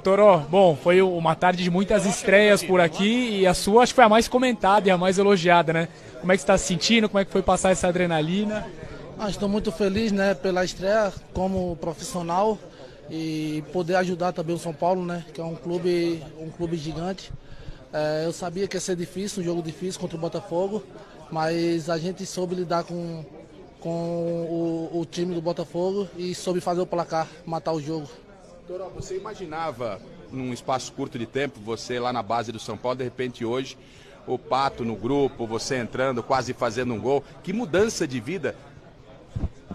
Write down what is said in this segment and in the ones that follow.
Toró, bom, foi uma tarde de muitas estreias por aqui e a sua acho que foi a mais comentada e a mais elogiada, né? Como é que está se sentindo? Como é que foi passar essa adrenalina? Ah, estou muito feliz né, pela estreia como profissional e poder ajudar também o São Paulo, né? Que é um clube, um clube gigante. É, eu sabia que ia ser difícil, um jogo difícil contra o Botafogo, mas a gente soube lidar com, com o, o time do Botafogo e soube fazer o placar, matar o jogo. Doutor, você imaginava num espaço curto de tempo, você lá na base do São Paulo, de repente hoje, o Pato no grupo, você entrando, quase fazendo um gol. Que mudança de vida!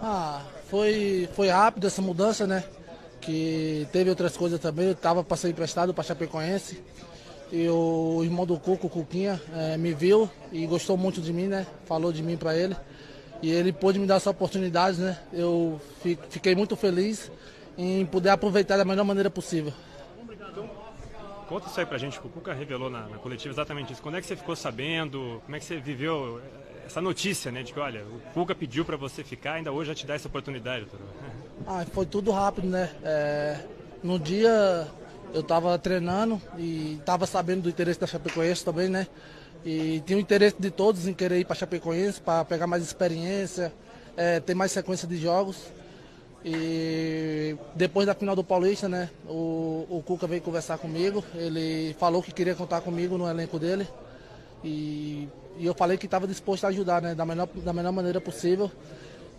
Ah, foi, foi rápido essa mudança, né? Que teve outras coisas também. Eu estava para ser emprestado para Chapecoense. E o irmão do Cuco, o Cuquinha, é, me viu e gostou muito de mim, né? Falou de mim para ele. E ele pôde me dar essa oportunidade, né? Eu fiquei muito feliz em poder aproveitar da melhor maneira possível. Conta isso aí pra gente, o Cuca revelou na, na, coletiva exatamente isso. Quando é que você ficou sabendo, como é que você viveu eh, essa notícia, né, de que, olha, o Cuca pediu para você ficar, ainda hoje já te dá essa oportunidade, doutor? Ah, foi tudo rápido, né? É, no dia eu estava treinando e estava sabendo do interesse da Chapecoense também, né? E tinha o interesse de todos em querer ir para Chapecoense para pegar mais experiência, é, ter mais sequência de jogos. E depois da final do Paulista, né, o, o Cuca veio conversar comigo. Ele falou que queria contar comigo no elenco dele. E, e eu falei que estava disposto a ajudar, né, da melhor, da melhor maneira possível.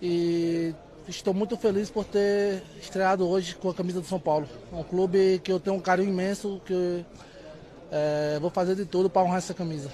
E estou muito feliz por ter estreado hoje com a camisa do São Paulo. Um clube que eu tenho um carinho imenso, que é, vou fazer de tudo para honrar essa camisa.